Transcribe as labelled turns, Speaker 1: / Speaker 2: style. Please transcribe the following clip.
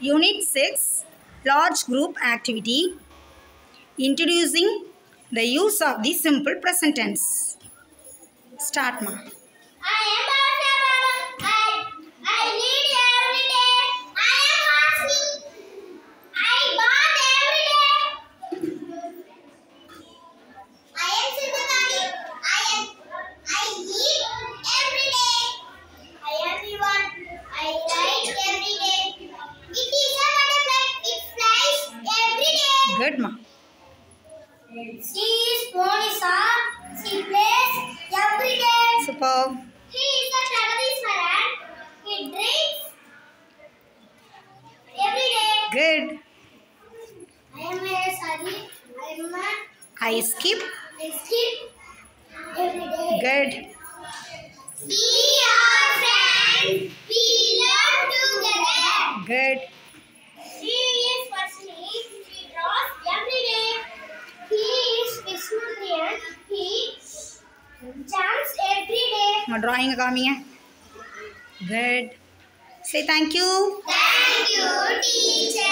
Speaker 1: Unit 6 Large Group Activity Introducing the use of the simple present tense. Start ma.
Speaker 2: I am Bhavya Baba. I, I read every day. I am Hasni. I bath every day. I am Sindhukari. I am I eat every day. I am Vivan. I write every day. It is a butterfly. It flies every day.
Speaker 1: Good ma.
Speaker 2: She is Monisa. She plays every day.
Speaker 1: Superb.
Speaker 2: He is a Jagadishwaran. He drinks every day.
Speaker 1: Good.
Speaker 2: I am a Sari. I am a
Speaker 1: I skip.
Speaker 2: I skip every day.
Speaker 1: Good.
Speaker 2: We are friends. We learn together.
Speaker 1: Good.
Speaker 2: She drawing हाँ, का
Speaker 1: काम ही है। Good से thank you
Speaker 2: thank you teacher